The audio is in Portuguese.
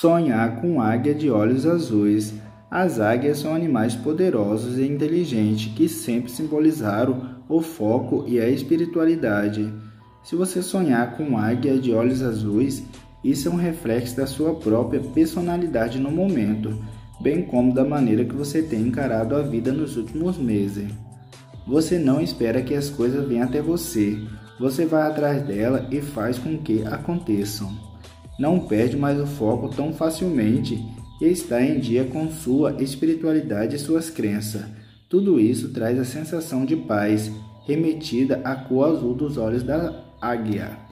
Sonhar com águia de olhos azuis. As águias são animais poderosos e inteligentes que sempre simbolizaram o foco e a espiritualidade. Se você sonhar com águia de olhos azuis, isso é um reflexo da sua própria personalidade no momento, bem como da maneira que você tem encarado a vida nos últimos meses. Você não espera que as coisas venham até você, você vai atrás dela e faz com que aconteçam não perde mais o foco tão facilmente e está em dia com sua espiritualidade e suas crenças. Tudo isso traz a sensação de paz, remetida à cor azul dos olhos da águia.